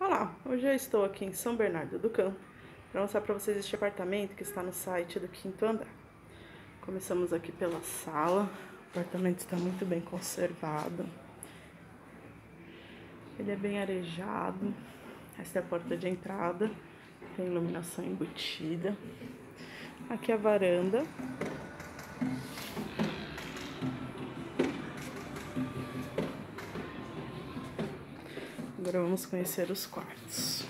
Olá, hoje eu estou aqui em São Bernardo do Campo para mostrar para vocês este apartamento que está no site do quinto andar. Começamos aqui pela sala, o apartamento está muito bem conservado. Ele é bem arejado, esta é a porta de entrada, tem iluminação embutida. Aqui é a varanda. Agora vamos conhecer os quartos.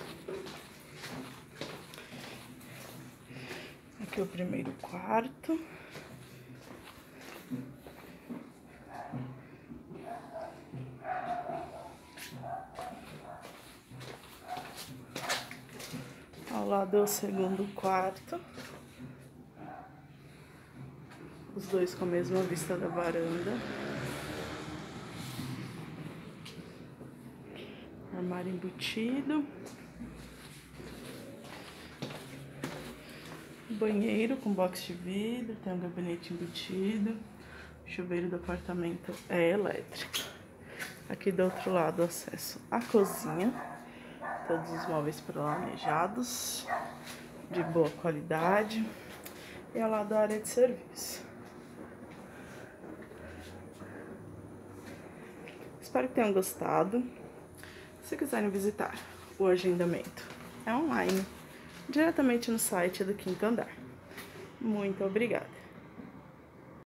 Aqui é o primeiro quarto. Ao lado é o segundo quarto. Os dois com a mesma vista da varanda. Armário embutido. Banheiro com box de vidro, tem um gabinete embutido. O chuveiro do apartamento é elétrico. Aqui do outro lado, acesso à cozinha. Todos os móveis planejados, de boa qualidade. E ao lado a área de serviço. Espero que tenham gostado. Se quiserem visitar, o agendamento é online, diretamente no site do Quinto Andar. Muito obrigada!